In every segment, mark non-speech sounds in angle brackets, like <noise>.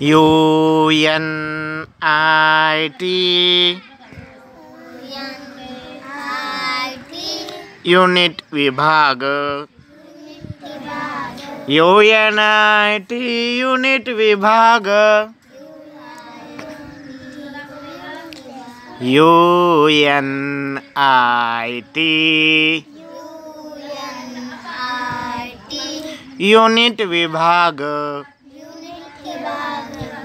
U N I T. Unit विभाग। U N I T unit विभाग। U N I T. Unit विभाग।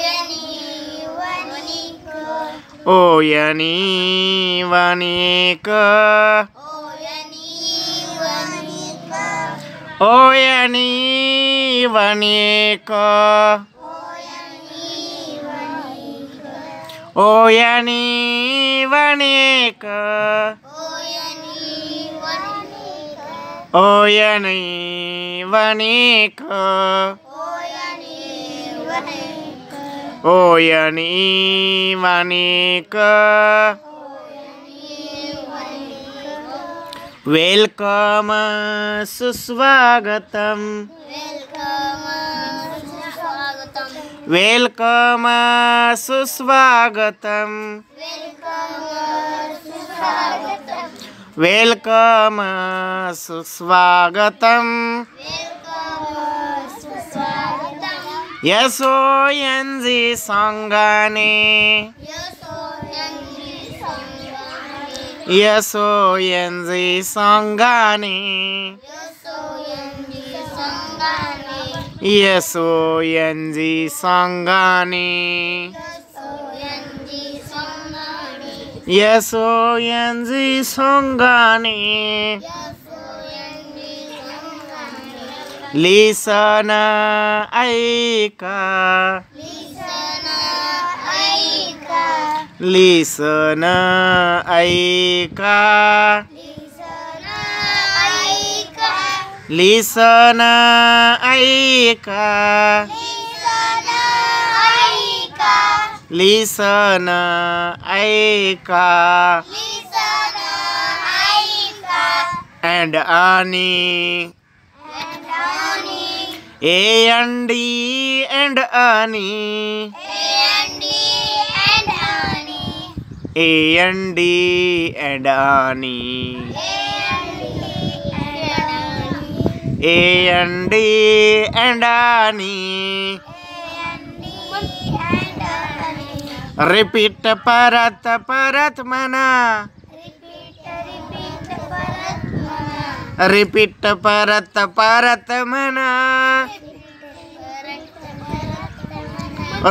U N I T unit विभाग ओयनी वणिक ओयनी वणिक ओयनी वणिक ओयनी वणिक ओयनी वणिक ओयनी वणिक welcome S-O-N-G Sangane Yeso Sangane S-O-N-G Yeso S-O-N-G Sangane Lisana aika. Lisana aika. Lisana aika. Lisana aika. Lisana aika. And Ani. A and listen and Annie. A and D and Annie. A and D and Annie. A and D and Annie. Repeat parat parat mana. Repeat ಪರತ್ತ ಪರತಮನ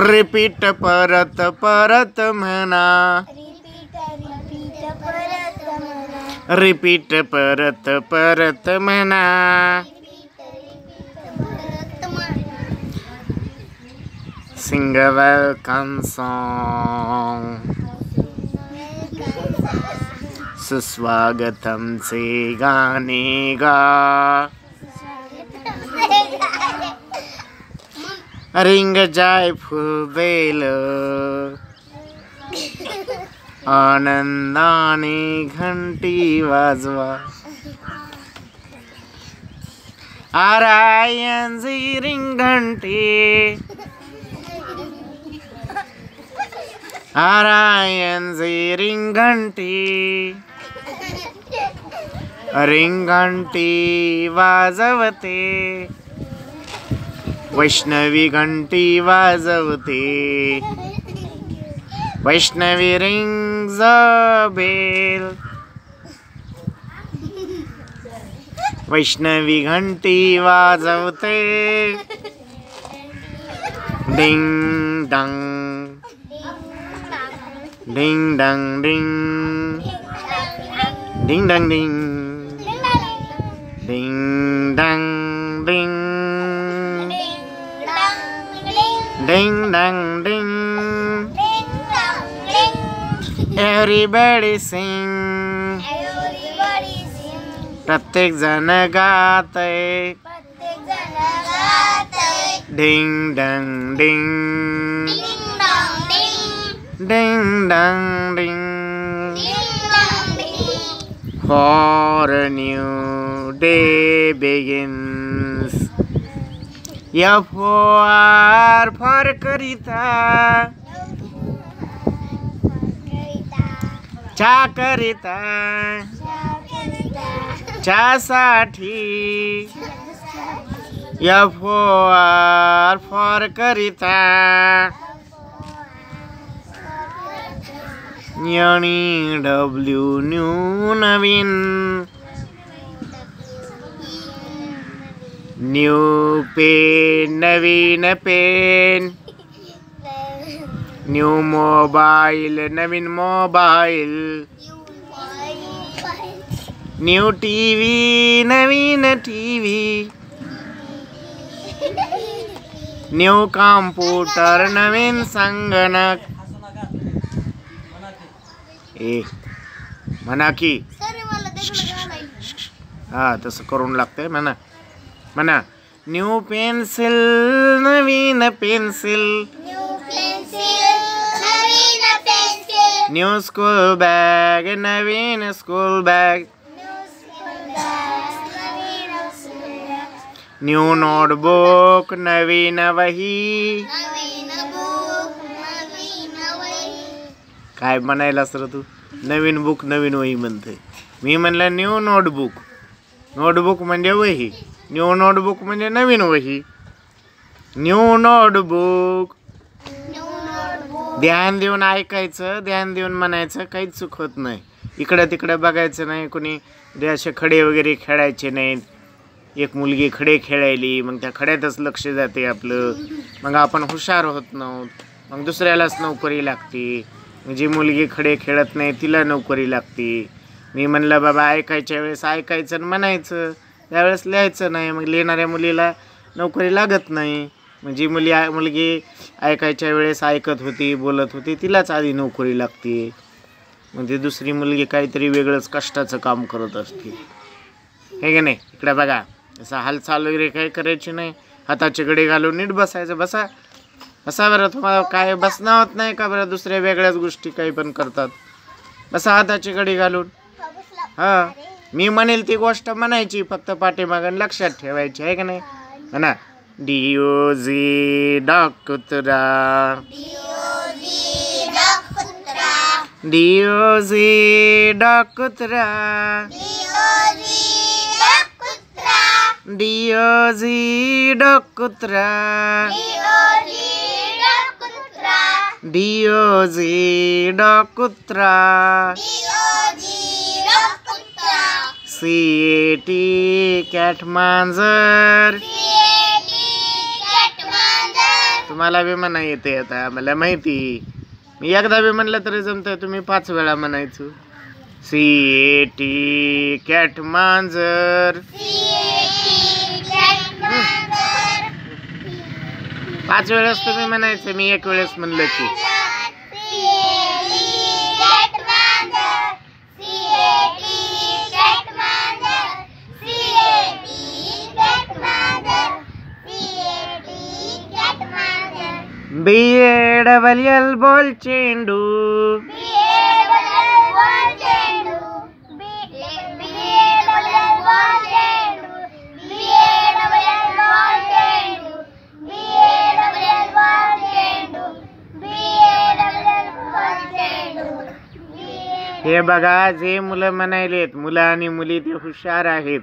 repeat ಪರತ ಪರತಮನ repeat ಪರತ ಪರತಮನ Sing a welcome song. सुस्वागतम से गाने गा ring जाय फुलबेल आनंदाने घंटी वाजवा। आरायन आरायनची रिंग घंटी। आरायन आरायनची रिंग घंटी। रिंगंटी वाजवते. वैष्णवी घंटी वाजवते. वैष्णवी रिंग बेल वैष्णवी घंटी वाजवते. डिंग डंग. डिंग डंग डिंग. डिंग डंग डिंग. Ding dong ding Ding dong ding. Everybody sing Everybody sing. प्रत्येक जण गातय प्रत्येक जण गातंय. डिंग डंग डिंग Ding dong ding. Ding Dang ding Ding dong ding. For a new day begins. F O R for करिता. चा करिता. कविता. साठी एफ ओ आर फॉर करिता. यणी डब्ल्यू न्यू नवीन. न्यू पेन नवीन पेन न्यू मोबाईल नवीन मोबाईल न्यू टी व्ही नवीन T V new computer नवीन संगणक ए म्हणा की sir मला दगड घालायला. हा तसं करून लागतंय म्हणा म्हणा न्यू पेन्सिल नवीन पेन्सिल. न्यू स्कूल बॅग नवीन स्कूल बॅग. न्यू नोटबुक नवीन वही. काय म्हणायला सर तू? नवीन बुक नवीन वही म्हणते मी म्हणलं न्यू नोटबुक नोटबुक म्हणजे वही. न्यू नोटबुक म्हणजे नवीन वही. New notebook. ध्यान देऊन ऐकायचं ध्यान देऊन म्हणायचं काहीच चूक होत नाही. इकडं तिकडं बघायचं नाही कोणी असे खडे वगैरे खेळायचे नाहीत. एक मुलगी खडे खेळायली मग त्या खड्यातच लक्ष जाते आपलं. मग आपण हुशार होत नव्हत. मग दुसऱ्यालाच नोकरी लागते. जी मुलगी खडे खेळत नाही तिला नोकरी लागते. मी म्हणलं बाबा ऐकायच्या वेळेस ऐकायचं आणि म्हणायचं. त्यावेळेस लिहायचं नाही. मग लिहिणाऱ्या मुलीला नोकरी लागत नाही. मग जी मुली मुलगी ऐकायच्या वेळेस ऐकत होती बोलत होती तिलाच आधी नोकरी लागते. मग ती दुसरी मुलगी काहीतरी वेगळंच कष्टाचं काम करत असते. हे की नाही? इकडे बघा. असं हालचाल वगैरे काही करायची नाही. हाताचे गडे घालून नीट बसायचं. बसा. बसा बरं. तुम्हाला काय बसणं होत नाही का बरं? दुसऱ्या वेगळ्याच गोष्टी काही पण करतात. बसा हाताची गडी घालून. हां. मी म्हणेल ती गोष्ट म्हणायची फक्त पाठीमागं लक्षात ठेवायची आहे का नाही? म्हणा डिओ जी डाकुत्रा. डिओ जी डाकुत्रा. डिओ जी डाकुत्रा. डिओ जी डाकुत्रा सी ए टी कॅट मांजर तुम्हाला बी म्हणा येते आता मला माहिती. मी एकदा बी म्हणलं तरी जमतं तुम्ही पाच वेळा म्हणायचं. सी ए टी कॅट मांजर पाच वेळेस तुम्ही म्हणायचं मी एक वेळेस म्हणलं की B A double L ball चेंडू हे बघा जे मुलं म्हणायलेत मुलं आणि मुली ते हुशार आहेत.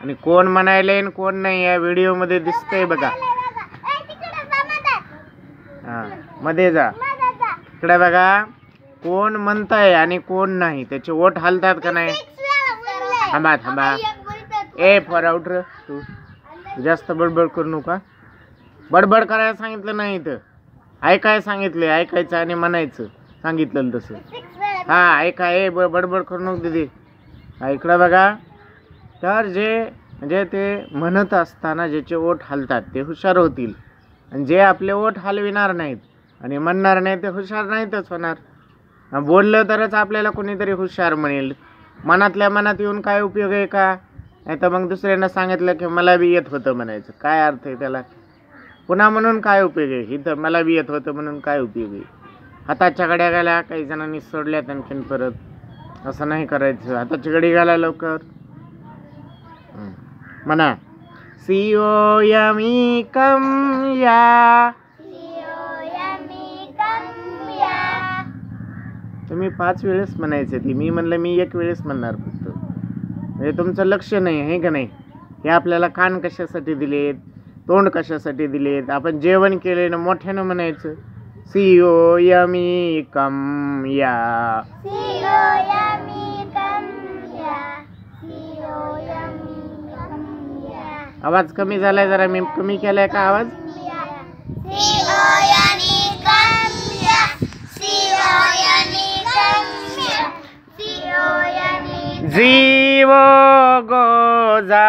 आणि कोण म्हणायले आणि कोण नाही या व्हिडिओमध्ये दिसतंय बघा. हा मध्ये जा. इकडे बघा कोण म्हणताय आणि कोण नाही त्याचे ओठ हलतात का नाही? थांबा थांबा. ए फॉर आउट तू. जास्त बडबड करू नका. बडबड करायला सांगितलं नाही तर ऐकाय सांगितले ऐकायचं आणि म्हणायचं. सांगितलं तसं. हा ऐका ए ब बडबड करू नको दिदी. ऐकडं बघा. तर जे म्हणजे ते म्हणत असताना ज्याचे ओठ हलतात ते हुशार होतील. आणि जे आपले ओठ हलविणार नाहीत आणि म्हणणार नाही ते हुशार नाहीतच होणार. बोललं तरच आपल्याला कोणीतरी हुशार म्हणेल. मनातल्या मनात येऊन काय उपयोग आहे का? नाही तर मग दुसऱ्यांना सांगितलं की मला बी येत होतं म्हणायचं. काय अर्थ आहे त्याला? पुन्हा म्हणून काय उपयोग आहे? इथं मला बी येत होतं म्हणून काय उपयोग आहे? हाताच्या गड्या गेल्या काही जणांनी सोडल्यात आणखीन परत. असं नाही करायचं. हाताची गडी घाला लवकर. म्हणा. सी ओ कम या. तुम्ही पाच वेळेस म्हणायचे ती. मी म्हणलं मी एक वेळेस म्हणणार फक्त. म्हणजे तुमचं लक्ष नाही आहे का नाही? हे आपल्याला कान कशासाठी दिलेत? तोंड कशासाठी दिलेत? आपण जेवण केले ना मोठ्यानं म्हणायचं. C O M E come या। आवाज कमी झालाय जरा मी कमी केलाय का आवाज? जीव गोजा।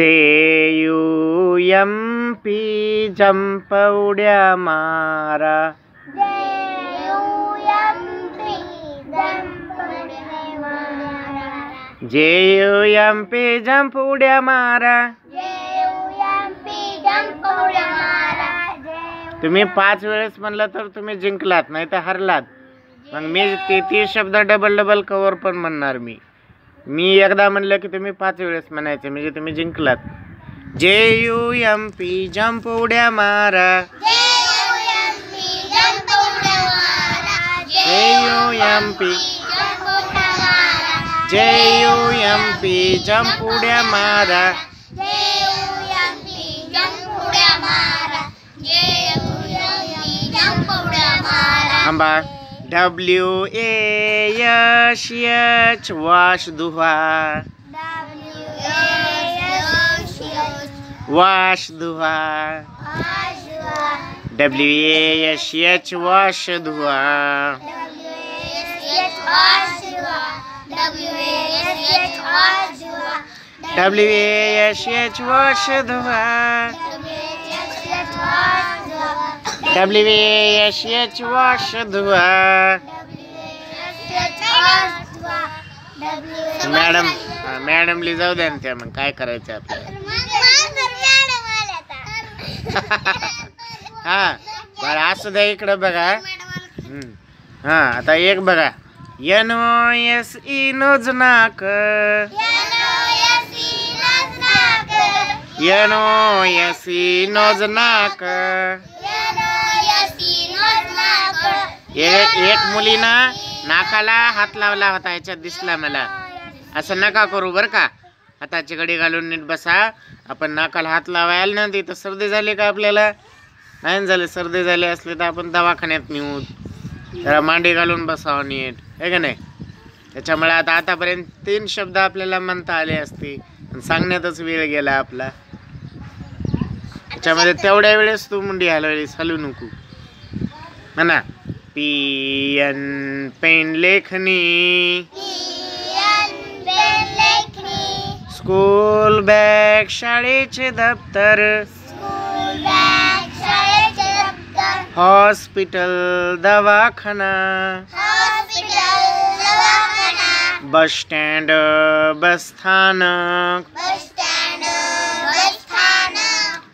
जे यू एम पी जंप उड्या मारा J U M P jump उड्या मारा तुम्ही पाच वेळेस म्हणलं तर तुम्ही जिंकलात नाही तर हरलात. मग मी ते तीस शब्द डबल डबल कवर पण म्हणणार मी. मी एकदा म्हणलं की तुम्ही पाच वेळेस म्हणायचे म्हणजे तुम्ही जिंकलात. जे यू एम पी जंप उड्या मारा. J U M P J U M P jump उड्या मारा. थांबा. W A S H wash दुहा वाश दुहा W A S H wash दुहा W A S H wash दुहा W A S H wash दुहा मॅडम मॅडम मॅडमली जाऊ द्या ना त्या मग काय करायचं आपल्याला? <laughs> हा बरं असू द्या इकडं बघा. हा आता एक बघा. एन ओ एस ई नोजनाक एन ओ एस ई नोजनाक एक मुलीनं नाकाला हात लावला होता ह्याच्यात दिसला मला. असं नका करू बरं का. हाताची गडी घालून नीट बसा. आपण नाकाला हात लावायला ना तर सर्दी झाली का आपल्याला? नाही झाले सर्दी झाली असली तर आपण दवाखान्यात नेऊ. जरा मांडी घालून बसावं नीट. हे का नाही? त्याच्यामुळे आता आतापर्यंत तीन शब्द आपल्याला म्हणता आले असते सांगण्यातच वेळ गेला आपला. त्याच्यामध्ये तेवढ्या वेळेस तू मुंडी हलवलीस हलू नको. म्हणा. पी पेन लेखनी। स्कूल बॅग शाळेचे दप्तर हॉस्पिटल दवाखाना। बस स्टँड बस स्थानक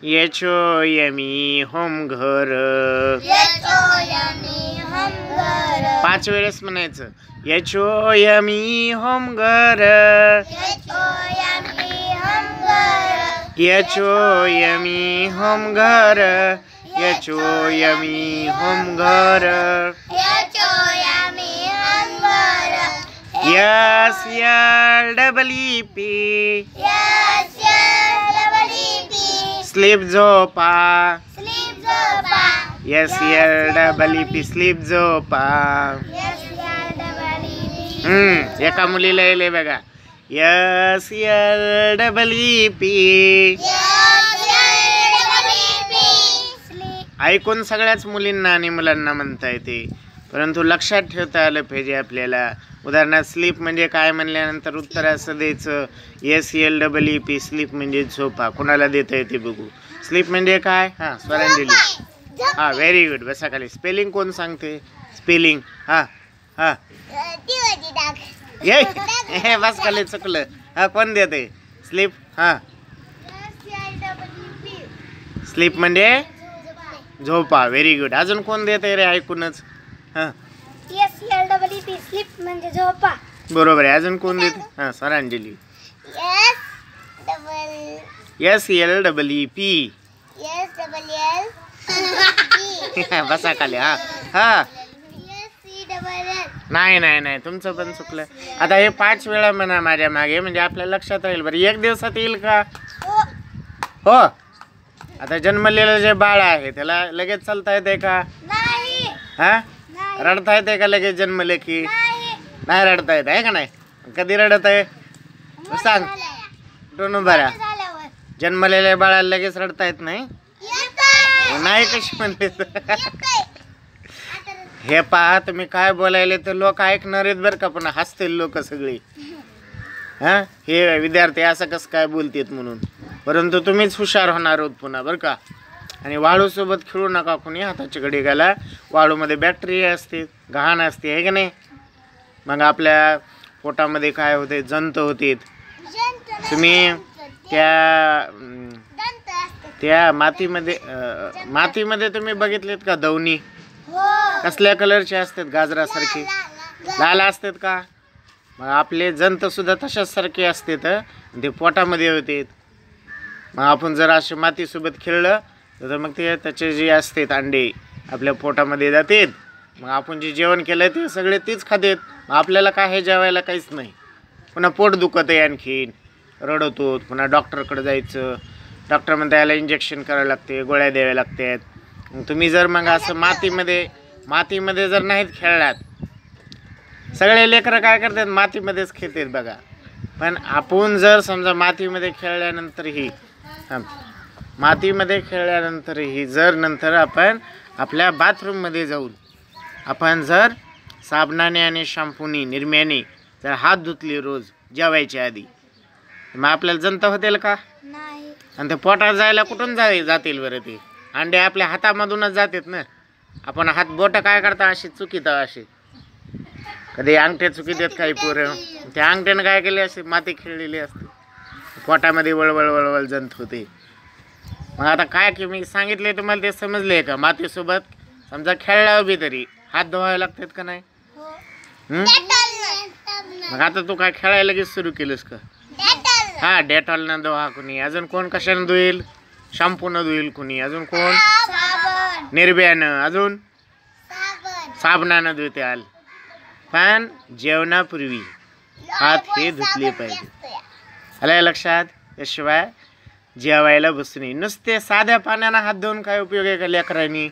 एच ओ होम घर। पाच वेळेस म्हणायचं. H O M E home घर. H O M E home घर. H O M E home घर. S L double P. Sleep झोपा. S L double E P sleep झोपा हम्म एका मुलीला येले बघा. यस डबल पी ऐकून सगळ्याच मुलींना आणि मुलांना म्हणता येते. परंतु लक्षात ठेवता आलं पाहिजे आपल्याला. उदाहरणार्थ स्लीप म्हणजे काय म्हणल्यानंतर उत्तर असं द्यायचं. S L double E P sleep म्हणजे झोपा. कोणाला देता येते बघू? स्लीप म्हणजे काय? हां स्वरांजली. हां व्हेरी गुड बसा खाली स्पेलिंग कोण सांगते? स्पेलिंग हां हां. ये हे <laughs> <laughs> बस खाली चुकलं. हां कोण देते? स्लीप हां. स्लीप म्हणजे? झोपा. व्हेरी गुड अजून कोण देते रे ऐकूनच? हां. स्लीप म्हणजे झोपा. बरोबर आहे. अजून कोण देते? हां double S L double E P S double L <laughs> बसा खाली हा. हा. नाही नाही नाही. तुमचं पण चुकलं. आता हे पाच वेळा म्हणा माझ्या मागे म्हणजे आपल्या लक्षात राहील बरं. एक दिवसात येईल का? हो. आता जन्मलेलं जे बाळ आहे त्याला लगेच चालता येते का? नाही हा? रडता येते का लगेच जन्मले की नाही नाही रडता येत आहे का नाही? कधी रडत आहे? सांग. दोन बऱ्या झाल्यावर. जन्मलेल्या बाळाला लगेच रडता येत नाही. नाही कशी म्हणते. हे पहा तुम्ही काय बोलायले तर लोक ऐकणार आहेत बरं का पण हसतील लोक सगळी. हा? हे विद्यार्थी असं कसं काय बोलतेत म्हणून. परंतु तुम्हीच हुशार होणार आहोत पुन्हा बरं का? आणि वाळूसोबत खेळू नका कोणी हाताची घडी घाला. वाळूमध्ये बॅक्टेरिया असते घाण असते आहे की नाही? मग आपल्या पोटामध्ये काय होते जंत होते तुम्ही त्या. त्या मातीमध्ये अं, मातीमध्ये तुम्ही बघितलेत का दवनी हो. कसल्या कलरचे असतात गाजरासारखे? लाल असतात का? मग आपले जंत सुद्धा तशाच सारखे असतात हं. ते पोटामध्ये होते. मग आपण जर असे मातीसोबत खेळलं तर मग ते त्याचे जे असतात अंडे आपल्या पोटामध्ये जातात. मग आपण जे जेवण केलं ते सगळे तेच खातात. मग आपल्याला काय हे जेवायला काहीच नाही. पुन्हा पोट दुखत आहे आणखीन रडवतो पुन्हा डॉक्टरकडे जायचं. डॉक्टर म्हणता याला इंजेक्शन करावं लागते गोळ्या द्याव्या लागतात. मग तुम्ही जर मग असं मातीमध्ये मातीमध्ये जर नाहीत खेळलात सगळे लेकरं काय करतात मातीमध्येच खेळतात बघा. पण आपण जर समजा मातीमध्ये खेळल्यानंतरही मातीमध्ये खेळल्यानंतरही जर नंतर आपण आपल्या बाथरूममध्ये जाऊन आपण जर साबणाने आणि शॅम्पूनी निरम्याने जर हात धुतले रोज जेवायच्या आधी मग आपल्याला जंत होतील का? नाही. आणि ते पोटात जायला कुठून जाय जातील बरं ते? अंडे आपल्या हातामधूनच जातात ना. आपण हात बोट काय करता अशी चुकीत अशी. कधी अंगठ्या चुकी देत काही पोरं. त्या अंगठ्यानं काय केले असे? माती खेळलेली असते. पोटामध्ये वळवळ वळवळ जंत होते. मग आता काय की मी सांगितले तुम्हाला ते समजले का? मातीसोबत समजा खेळला बी तरी हात धुवावे लागतात का नाही? हो. मग आता तू काय खेळायला लगेच सुरू केलंस का? हा डेटॉलनं धुवा कुणी. अजून कोण कशानं धुईल? शॅम्पूनं धुईल कुणी. अजून कोण? निर्भयानं. अजून? साबण. साबणानं धुत्याल पण जेवणापूर्वी हात हे धुतले पाहिजे. आलं लक्षात? त्याशिवाय जेवायला बसणे नुसते साध्या पाण्यानं हात धुवून काय उपयोग आहे का लेकरांनी?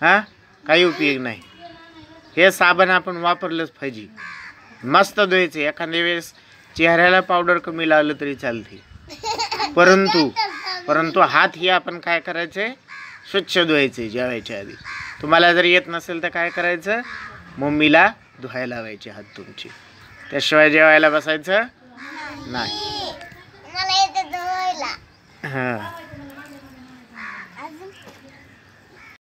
हा? काही उपयोग नाही. हे साबण आपण वापरलंच पाहिजे. मस्त धुवायचं. एखाद्या वेळेस चेहऱ्याला पावडर कमी लावलं तरी चालते. परंतु परंतु हात ही आपण काय करायचे? स्वच्छ धुवायचे जेवायच्या आधी. तुम्हाला जर येत नसेल तर काय करायचं? मम्मीला धुवायला लावायचे हात तुमचे. त्याशिवाय जेवायला बसायचं नाही. हां.